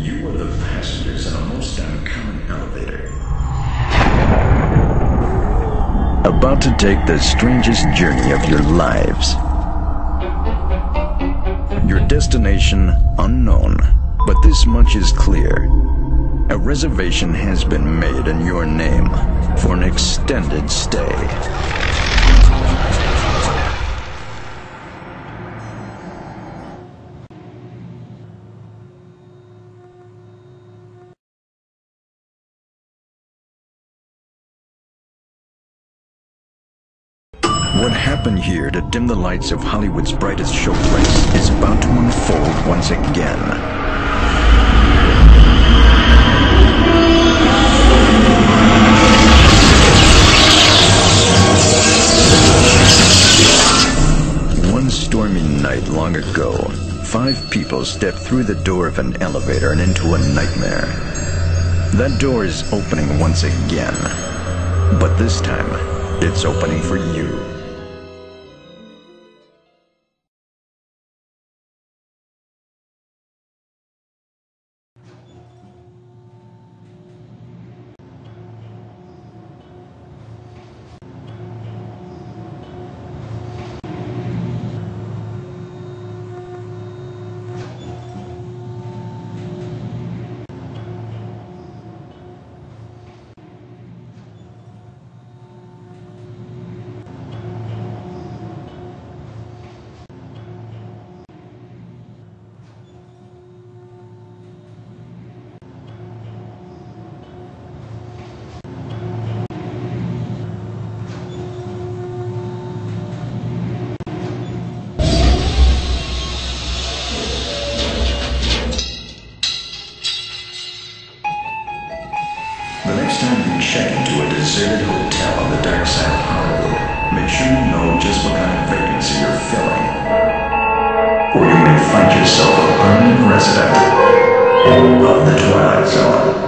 You were the passengers in a most uncommon elevator. About to take the strangest journey of your lives. Your destination unknown, but this much is clear. A reservation has been made in your name for an extended stay. What happened here to dim the lights of Hollywood's brightest showplace is about to unfold once again. One stormy night long ago, five people stepped through the door of an elevator and into a nightmare. That door is opening once again, but this time, it's opening for you. Check into a deserted hotel on the dark side of Hollywood, make sure you know just what kind of vacancy you're filling. Or you may find yourself a permanent resident of the Twilight Zone.